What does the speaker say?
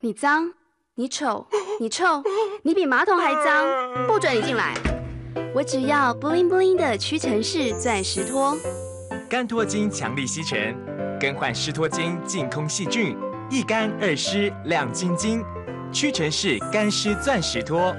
你脏，你丑，你臭，你比马桶还脏，不准你进来。我只要 bling bling 的屈臣氏钻石拖，干拖巾强力吸尘，更换湿拖巾净空细菌，一干二湿亮晶晶，屈臣氏干湿钻石拖。